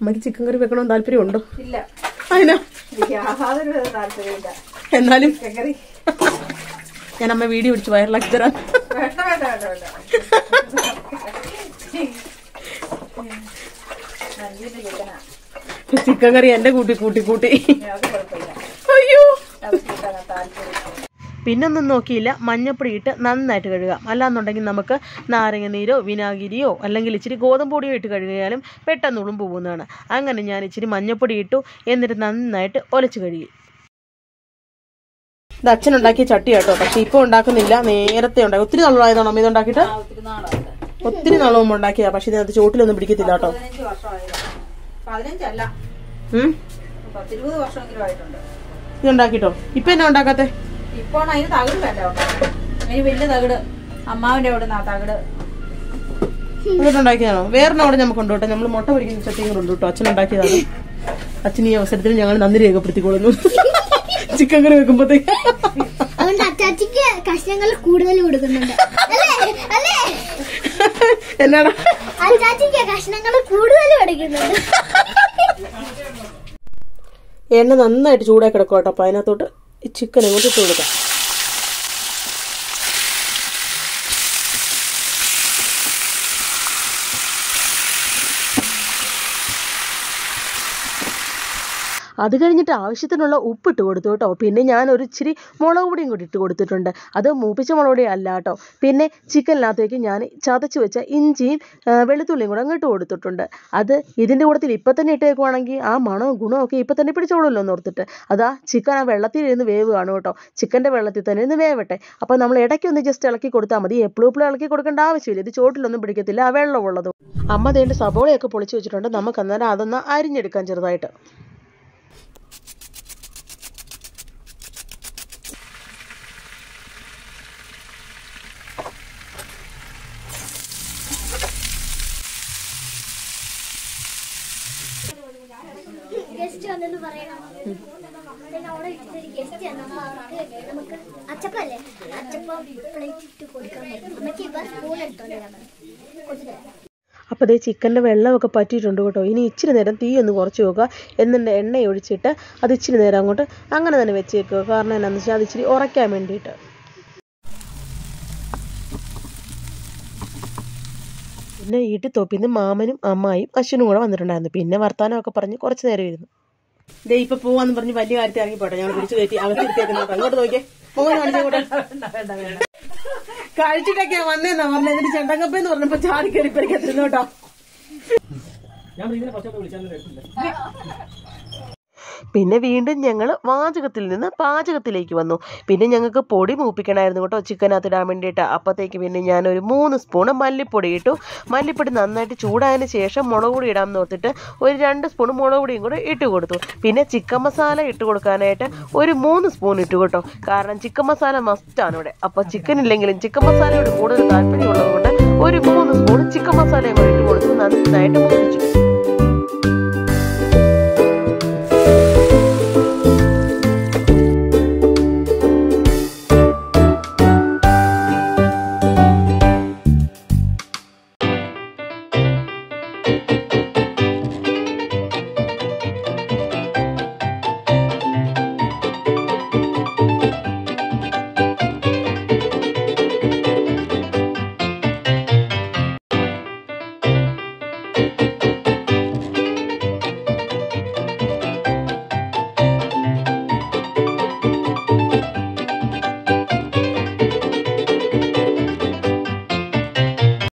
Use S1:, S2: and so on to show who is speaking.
S1: അമ്മയ്ക്ക് ചിക്കൻ കറി വെക്കണമെന്ന് താല്പര്യമുണ്ടോ?
S2: ഇല്ല.
S1: അതിനാ എന്നാലും ഞാൻ അമ്മ വീഡിയോ പിടിച്ച് വയറിലാക്കി തരാം. ചിക്കൻ കറി എന്റെ കൂട്ടി കൂട്ടി കൂട്ടി. അയ്യോ.
S2: താല്പര്യം.
S1: പിന്നൊന്നും നോക്കിയില്ല. മഞ്ഞപ്പൊടി ഇട്ട് നന്നായിട്ട് കഴുകാം. അല്ലാന്നുണ്ടെങ്കിൽ നമുക്ക് നാരങ്ങ നീരോ വിനാഗിരിയോ അല്ലെങ്കിൽ ഇച്ചിരി ഗോതമ്പ് പൊടിയോ ഇട്ട് കഴുകിയാലും പെട്ടെന്ന് ഉളുമ്പ് പോകുന്നതാണ്. അങ്ങനെ ഞാൻ ഇച്ചിരി മഞ്ഞപ്പൊടി ഇട്ടു. എന്നിട്ട് നന്നായിട്ട് ഒലച്ച് കഴുകി. ഇത് അച്ഛൻ ഉണ്ടാക്കിയ ചട്ടി കേട്ടോ. പക്ഷെ ഇപ്പൊ ഉണ്ടാക്കുന്നില്ല. നേരത്തെ ഉണ്ടാക്കി. ഒത്തിരി നാളായതാണോ അമ്മ
S2: ഇതുണ്ടാക്കിട്ട് ഒത്തിരി
S1: നാളും ഉണ്ടാക്കിയ മുമ്പ് ഉണ്ടാക്കിയതാ. പക്ഷെ ഇതിനകത്ത് ചോട്ടിലൊന്നും പിടിക്കത്തില്ല കേട്ടോ.
S2: പതിനഞ്ച് വർഷമായത് പതിനഞ്ചല്ല
S1: ഉം?
S2: പത്തിരുപത് വർഷമെങ്കിലും ആയിട്ടുണ്ട്.
S1: ഇത് ഉണ്ടാക്കിട്ടോ. ഇപ്പൊ എന്നാ ഉണ്ടാക്കാത്തെ?
S2: ഇപ്പോൾ അതിന് തകിട് വേണ്ട. അതിന് വലിയ തകിട്. അമ്മാവിന്റെ അവിടെ നിന്നാ തകിട്.
S1: ഉണ്ടാക്കിയതാണോ വേറെ അവിടെ നമ്മൾ മുട്ട പൊരിക്കുന്ന ചട്ടിയും കേട്ടോ. അച്ഛൻ ഉണ്ടാക്കിയതാണ്. അച്ഛൻ ഈ അവസരത്തിൽ ഞങ്ങൾ നന്ദി രേഖപ്പെടുത്തിക്കൊള്ളുന്നു. ചിക്കൻ കറി വെക്കുമ്പോഴത്തേക്ക്.
S3: അതുകൊണ്ട് അച്ചാച്ചിക്ക് കഷ്ണങ്ങൾ കൂടുതൽ കൊടുക്കുന്നുണ്ട്. അല്ലേ? അല്ലേ?
S1: എന്നാടാ?
S3: അച്ചാച്ചിക്ക് കഷ്ണങ്ങൾ കൂടുതൽ കൊടുക്കുന്നുണ്ട്.
S1: എണ്ണ നന്നായിട്ട് ചൂടാക്കി കിടക്കും കേട്ടോ. അപ്പൊ അതിനകത്തോട്ട് ചിക്കൻ അങ്ങോട്ട് ഇട്ട് കൊടുക്കാം. അത് കഴിഞ്ഞിട്ട് ആവശ്യത്തിനുള്ള ഉപ്പിട്ട് കൊടുത്തു കേട്ടോ. പിന്നെ ഞാൻ ഒരു ഇച്ചിരി മുളക് പൊടിയും കൂടി ഇട്ട് കൊടുത്തിട്ടുണ്ട്. അത് മൂപ്പിച്ച മുളക് പൊടി അല്ല കേട്ടോ. പിന്നെ ചിക്കനിനകത്തേക്ക് ഞാൻ ചതച്ച് വെച്ച ഇഞ്ചിയും വെളുത്തുള്ളിയും കൂടെ അങ്ങോട്ട് കൊടുത്തിട്ടുണ്ട്. അത് ഇതിന്റെ കൂട്ടത്തിൽ ഇപ്പം തന്നെ ഇട്ടേക്കുവാണെങ്കിൽ ആ മണവും ഗുണവും ഒക്കെ ഇപ്പം തന്നെ പിടിച്ചോളൂല്ലോ എന്ന് ഓർത്തിട്ട്. അതാ ചിക്കൻ ആ വെള്ളത്തിൽ ഇരുന്ന് വേവ് കാണും കേട്ടോ. ചിക്കന്റെ വെള്ളത്തിൽ തന്നെ ഇരുന്ന് വേവട്ടെ. അപ്പോൾ നമ്മൾ ഇടയ്ക്ക് ഒന്ന് ജസ്റ്റ് ഇളക്കി കൊടുത്താൽ മതി. എപ്പോഴും എപ്പോഴും ഇളക്കി കൊടുക്കേണ്ട ആവശ്യമില്ല. ഇത് ചോട്ടിലൊന്നും പിടിക്കത്തില്ല. ആ വെള്ളമുള്ളതും. അമ്മ ദേണ്ട സബോളയൊക്കെ പൊളിച്ച് വെച്ചിട്ടുണ്ട്. നമുക്ക് അന്നേരം അതൊന്ന് അരിഞ്ഞെടുക്കാം ചെറുതായിട്ട്.
S3: ഗസ്റ്റ് വന്നെന്ന് ഗസ്റ്റ് നമുക്ക് അച്ചപ്പല്ലേ അച്ചപ്പം പ്ലേറ്റ് ഇട്ട് കൊടുക്കാൻ നമുക്ക് സ്പൂൺ
S1: ദേ ചിക്കന്റെ വെള്ളമൊക്കെ പറ്റിയിട്ടുണ്ട് കേട്ടോ. ഇനി ഇച്ചിരി നേരം തീ ഒന്ന് കുറച്ച് വെക്കുക. എന്നിട്ട് എണ്ണ ഒഴിച്ചിട്ട് അത് ഇച്ചിരി നേരം അങ്ങോട്ട് അങ്ങനെ തന്നെ വെച്ചേക്കുക. കാരണം എന്നാന്ന് വെച്ചാൽ അത് ഇച്ചിരി ഉറയ്ക്കാൻ വേണ്ടിയിട്ട്. പിന്നെ വീട്ടിൽ തോപ്പിന്ന് മാമനും അമ്മായും അശ്വനും കൂടെ വന്നിട്ടുണ്ടായിരുന്നു. പിന്നെ വർത്താനമൊക്കെ പറഞ്ഞ് കുറച്ച് നേരം ഇരുന്നു. ദേ ഇപ്പൊ പോവാന്ന് പറഞ്ഞ് വലിയ കാര്യത്തിൽ ഇറങ്ങി പോട്ടെ ഞങ്ങൾ പിടിച്ചു കയറ്റി അകത്തിരിത്തേക്കുന്നു അങ്ങോട്ട് നോക്കിയേ. കഴിച്ചിട്ടൊക്കെയാ വന്നേന്നാ പറഞ്ഞ. എന്നിട്ട് ചെണ്ടങ്കപ്പെന്ന് പറഞ്ഞപ്പോ ചാടി കയറി പരിക്കത്തിരുന്നു കേട്ടോ. പിന്നെ വീണ്ടും ഞങ്ങൾ വാചകത്തിൽ നിന്ന് പാചകത്തിലേക്ക് വന്നു. പിന്നെ ഞങ്ങൾക്ക് പൊടി മൂപ്പിക്കണമായിരുന്നു കേട്ടോ ചിക്കനകത്ത് ഇടാൻ വേണ്ടിയിട്ട്. അപ്പോഴത്തേക്ക് പിന്നെ ഞാനൊരു മൂന്ന് സ്പൂണ് മല്ലിപ്പൊടി ഇട്ടു. മല്ലിപ്പൊടി നന്നായിട്ട് ചൂടായതിന് ശേഷം മുളക് പൊടി ഇടാമെന്ന് ഓർത്തിട്ട് ഒരു രണ്ട് സ്പൂൺ മുളക് പൊടിയും കൂടെ ഇട്ട് കൊടുത്തു. പിന്നെ ചിക്കൻ മസാല ഇട്ട് കൊടുക്കാനായിട്ട് ഒരു മൂന്ന് സ്പൂൺ ഇട്ടു കേട്ടോ. കാരണം ചിക്കൻ മസാല മസ്റ്റാണ് ഇവിടെ. അപ്പോൾ ചിക്കൻ ഇല്ലെങ്കിലും ചിക്കൻ മസാലയോട് കൂടുതൽ താല്പര്യമുള്ളത് കൊണ്ട് ഒരു മൂന്ന് സ്പൂൺ ചിക്കൻ മസാലയും കൂടെ ഇട്ട് കൊടുത്ത്. നന്നായിട്ട് മൂപ്പിച്ചു.